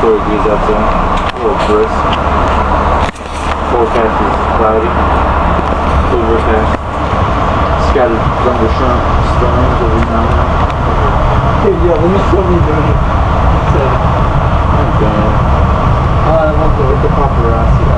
40 degrees out there. A little brisk. Forecast is cloudy, overcast, scattered thunderstorms every now and then. Hey, yo, let me show me doing it. I'm done. I love the, the paparazzi.